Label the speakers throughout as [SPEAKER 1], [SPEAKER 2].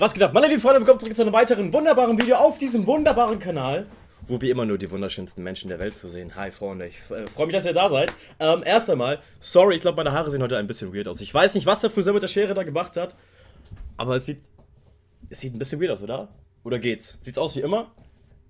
[SPEAKER 1] Was geht ab? Meine lieben Freunde, willkommen zurück zu einem weiteren wunderbaren Video auf diesem wunderbaren Kanal, wo wir immer nur die wunderschönsten Menschen der Welt zu sehen. Hi Freunde, ich äh, freue mich, dass ihr da seid. Ähm, erst einmal, sorry, ich glaube meine Haare sehen heute ein bisschen weird aus. Ich weiß nicht, was der Friseur mit der Schere da gemacht hat, aber es sieht, es sieht ein bisschen weird aus, oder? Oder geht's? Sieht's aus wie immer?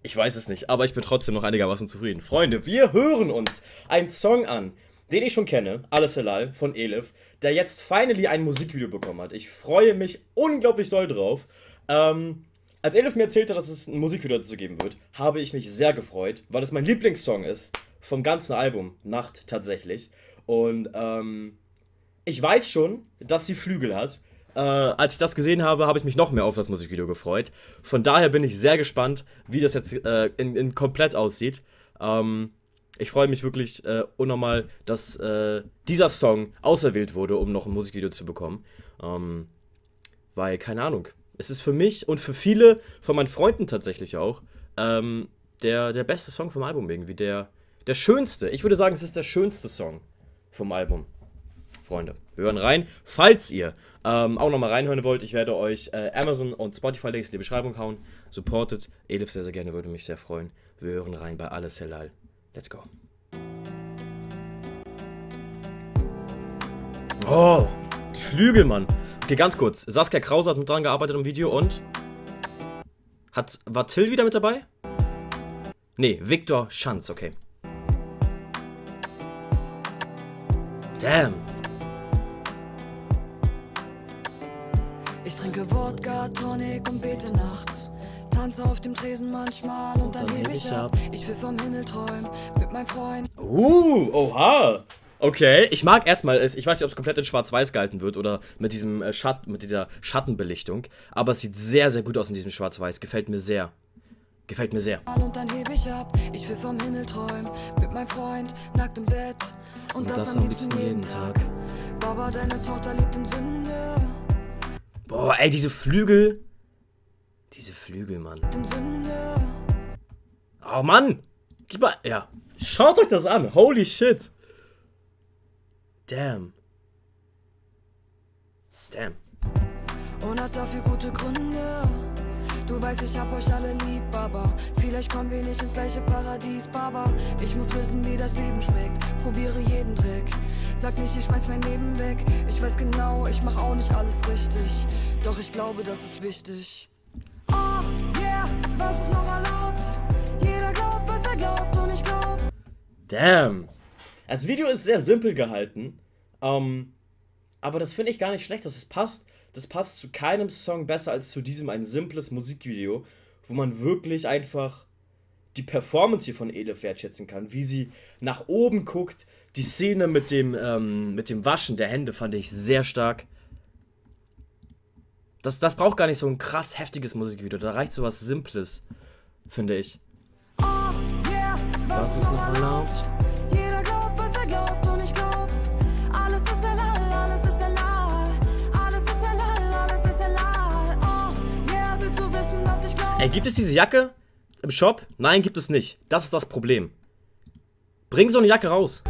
[SPEAKER 1] Ich weiß es nicht, aber ich bin trotzdem noch einigermaßen zufrieden. Freunde, wir hören uns einen Song an, den ich schon kenne, Alles Halal von Elif, der jetzt finally ein Musikvideo bekommen hat. Ich freue mich unglaublich doll drauf. Ähm, als Elif mir erzählte, dass es ein Musikvideo dazu geben wird, habe ich mich sehr gefreut, weil es mein Lieblingssong ist vom ganzen Album, Nacht tatsächlich. Und ähm, ich weiß schon, dass sie Flügel hat. Äh, als ich das gesehen habe, habe ich mich noch mehr auf das Musikvideo gefreut. Von daher bin ich sehr gespannt, wie das jetzt äh, in, in komplett aussieht. Ähm, ich freue mich wirklich äh, unnormal, dass äh, dieser Song auserwählt wurde, um noch ein Musikvideo zu bekommen. Ähm, weil, keine Ahnung, es ist für mich und für viele von meinen Freunden tatsächlich auch ähm, der, der beste Song vom Album irgendwie. Der, der schönste. Ich würde sagen, es ist der schönste Song vom Album. Freunde, wir hören rein. Falls ihr ähm, auch nochmal reinhören wollt, ich werde euch äh, Amazon und Spotify-Links in die Beschreibung hauen. Supportet Elif sehr, sehr gerne, würde mich sehr freuen. Wir hören rein bei Alles Helal. Let's go. Oh, die Flügel, Mann. Okay, ganz kurz. Saskia Krause hat mit dran gearbeitet im Video und. Hat. War Till wieder mit dabei? Nee, Viktor Schanz, okay. Damn.
[SPEAKER 2] Ich trinke Wodka, Tonic und bete nachts. Tanze auf dem Tresen manchmal und dann, dann heb ich ab. Ich will vom Himmel träumen mit meinem Freund.
[SPEAKER 1] Uh, oha. Okay, ich mag erstmal, ich weiß nicht, ob es komplett in Schwarz-Weiß gehalten wird oder mit diesem äh, Schatt, mit dieser Schattenbelichtung, aber es sieht sehr, sehr gut aus in diesem Schwarz-Weiß. Gefällt mir sehr. Gefällt mir sehr.
[SPEAKER 2] Und dann heb ich ab, ich will vom Himmel träumen, mit meinem Freund, nackt im Bett. Und, und das, das, am liebsten jeden Tag. Tag. Baba, deine Tochter lebt in Sünde.
[SPEAKER 1] Boah, ey, diese Flügel. Diese Flügel, Mann. Oh, Mann. Gib mal, ja. Schaut euch das an. Holy shit. Damn. Damn.
[SPEAKER 2] Und hat dafür gute Gründe. Du weißt, ich hab euch alle lieb, aber vielleicht kommen wir nicht ins gleiche Paradies, Baba. Ich muss wissen, wie das Leben schmeckt. Probiere jeden Trick. Sag nicht, ich schmeiß mein Leben weg. Ich weiß genau, ich mach auch nicht alles richtig. Doch ich glaube, das ist wichtig. Glaub.
[SPEAKER 1] Damn. Das Video ist sehr simpel gehalten. Ähm, aber das finde ich gar nicht schlecht. Das passt. Das passt zu keinem Song besser als zu diesem ein simples Musikvideo, wo man wirklich einfach die Performance hier von Elif wertschätzen kann, wie sie nach oben guckt. Die Szene mit dem, ähm, mit dem Waschen der Hände fand ich sehr stark. Das, das braucht gar nicht so ein krass heftiges Musikvideo. Da reicht so was Simples, finde ich. Was ist noch erlaubt? Ey, gibt es diese Jacke im Shop? Nein, gibt es nicht. Das ist das Problem. Bring so eine Jacke raus.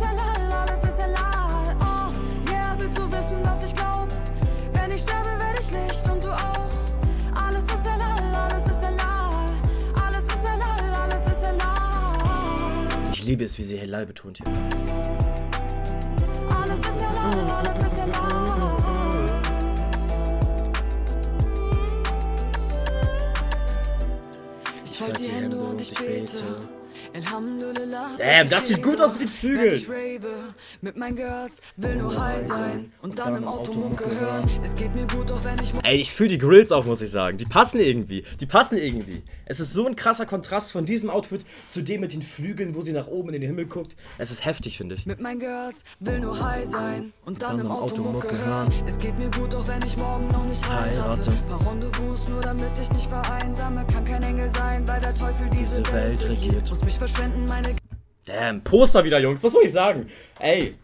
[SPEAKER 1] Ich liebe es, wie sie Helal betont hier. Alles ist halal, alles ist halal.
[SPEAKER 2] Halt die Hände und ich bete.
[SPEAKER 1] Damn, das sieht gut aus mit den Flügeln.
[SPEAKER 2] Auto.
[SPEAKER 1] Ey, ich fühle die Grills auch, muss ich sagen. Die passen irgendwie. Die passen irgendwie. Es ist so ein krasser Kontrast von diesem Outfit zu dem mit den Flügeln, wo sie nach oben in den Himmel guckt. Es ist heftig, finde ich.
[SPEAKER 2] Mit meinen Girls, will nur high sein und dann, dann im Auto Mucke hören. Es geht mir gut, auch wenn ich morgen noch nicht heirate. Paar Rendezvous, nur damit ich nicht vereinsame. Kann kein Engel sein, weil der Teufel diese, diese Welt regiert. Muss mich verschwenden, meine.
[SPEAKER 1] Damn, Poster wieder, Jungs. Was soll ich sagen? Ey,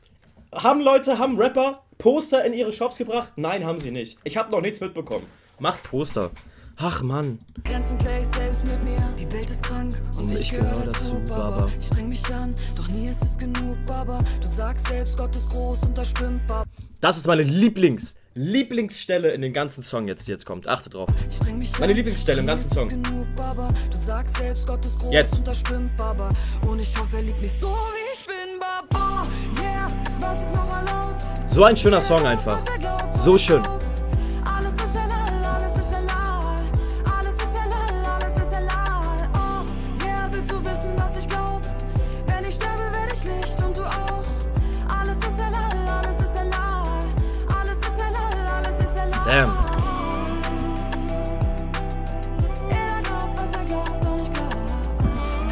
[SPEAKER 1] haben Leute, haben Rapper Poster in ihre Shops gebracht? Nein, haben sie nicht. Ich habe noch nichts mitbekommen. Macht Poster. Ach Mann.
[SPEAKER 2] Grenzen ich selbst mit mir. Die Welt ist krank und, ich, gehöre dazu, Baba. Ich streng mich an, doch nie ist es genug, Baba. Du sagst selbst, Gott ist groß und das stimmt, Baba.
[SPEAKER 1] Das ist meine Lieblings, Lieblingsstelle in den ganzen Song jetzt, die jetzt kommt. Achte drauf. Meine Lieblingsstelle im ganzen Song. Jetzt.
[SPEAKER 2] So
[SPEAKER 1] ein schöner Song einfach. So schön.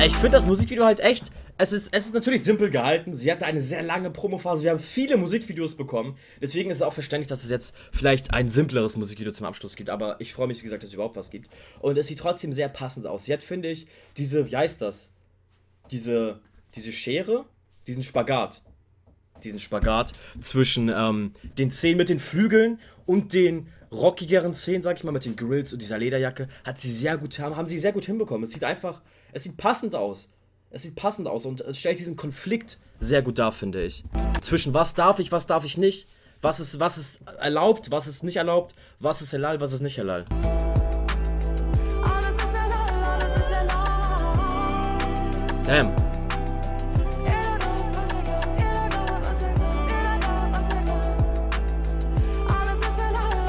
[SPEAKER 2] Ich
[SPEAKER 1] finde das Musikvideo halt echt. Es ist, es ist natürlich simpel gehalten. Sie hatte eine sehr lange Promophase. Wir haben viele Musikvideos bekommen. Deswegen ist es auch verständlich, dass es jetzt vielleicht ein simpleres Musikvideo zum Abschluss gibt. Aber ich freue mich, wie gesagt, dass es überhaupt was gibt. Und es sieht trotzdem sehr passend aus. Hat, finde ich, diese, wie heißt das? Diese, diese Schere, diesen Spagat. Diesen Spagat zwischen ähm, den Szenen mit den Flügeln und den rockigeren Szenen, sag ich mal, mit den Grills und dieser Lederjacke, hat sie sehr gut, haben, haben sie sehr gut hinbekommen. Es sieht einfach, es sieht passend aus. Es sieht passend aus und es stellt diesen Konflikt sehr gut dar, finde ich. Zwischen was darf ich, was darf ich nicht, was ist, was ist erlaubt, was ist nicht erlaubt, was ist halal, was ist nicht halal. Damn.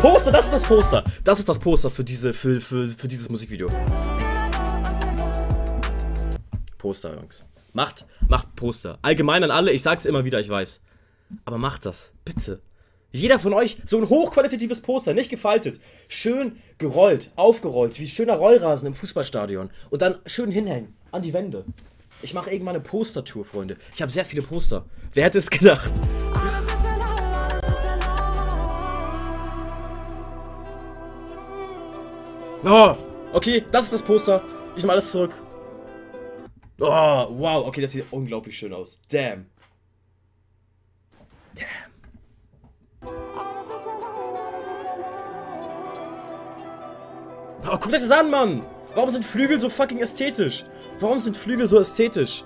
[SPEAKER 1] Poster, das ist das Poster. Das ist das Poster für, diese, für, für, für dieses Musikvideo.
[SPEAKER 2] Er.
[SPEAKER 1] Poster, Jungs. Macht, macht Poster. Allgemein an alle, ich sag's immer wieder, ich weiß. Aber macht das, bitte. Jeder von euch so ein hochqualitatives Poster, nicht gefaltet. Schön gerollt, aufgerollt, wie schöner Rollrasen im Fußballstadion. Und dann schön hinhängen, an die Wände. Ich mache irgendwann eine Postertour, Freunde. Ich habe sehr viele Poster. Wer hätte es gedacht? Oh, okay, das ist das Poster. Ich nehme alles zurück. Oh, wow, okay, das sieht unglaublich schön aus. Damn. Damn. Oh, guckt euch das an, Mann! Warum sind Flügel so fucking ästhetisch? Warum sind Flügel so ästhetisch?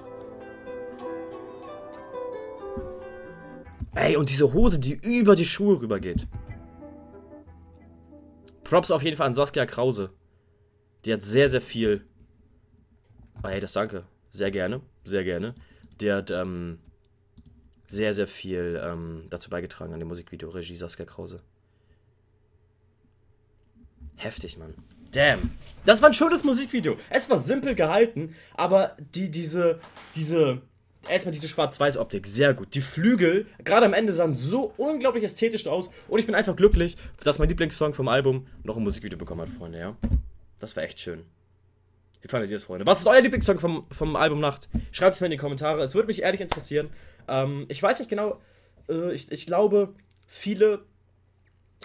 [SPEAKER 1] Ey, und diese Hose, die über die Schuhe rübergeht. Props auf jeden Fall an Saskia Krause. Die hat sehr, sehr viel. Oh, hey, das danke. Sehr gerne. Sehr gerne. Die hat ähm, sehr, sehr viel ähm, dazu beigetragen an dem Musikvideo. Regie Saskia Krause. Heftig, Mann. Damn. Das war ein schönes Musikvideo. Es war simpel gehalten, aber die, diese, diese, erstmal diese Schwarz-Weiß-Optik, sehr gut. Die Flügel, gerade am Ende, sahen so unglaublich ästhetisch aus und ich bin einfach glücklich, dass mein Lieblingssong vom Album noch ein Musikvideo bekommen hat, Freunde, ja. Das war echt schön. Wie fandet ihr das, Freunde? Was ist euer Lieblingssong vom, vom Album Nacht? Schreibt es mir in die Kommentare. Es würde mich ehrlich interessieren. Ähm, ich weiß nicht genau. Äh, ich, ich glaube, viele,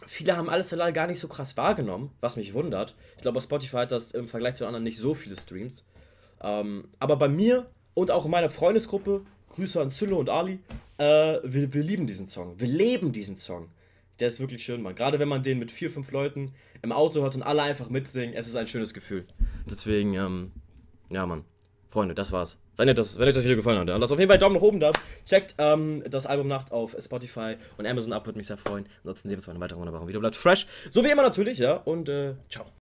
[SPEAKER 1] viele haben alles halal gar nicht so krass wahrgenommen, was mich wundert. Ich glaube, Spotify hat das im Vergleich zu anderen nicht so viele Streams. Ähm, aber bei mir und auch in meiner Freundesgruppe, Grüße an Zülle und Ali, äh, wir, wir lieben diesen Song. Wir leben diesen Song. Der ist wirklich schön, Mann. Gerade wenn man den mit vier, fünf Leuten im Auto hört und alle einfach mitsingen, es ist ein schönes Gefühl. Deswegen, ähm, ja, Mann. Freunde, das war's. Wenn euch das, wenn euch das Video gefallen hat, dann lasst auf jeden Fall Daumen nach oben da. Checkt ähm, das Album Nacht auf Spotify und Amazon ab, würde mich sehr freuen. Ansonsten sehen wir uns bei einem weiteren wunderbaren Video. Bleibt fresh. So wie immer natürlich, ja. Und, äh, ciao.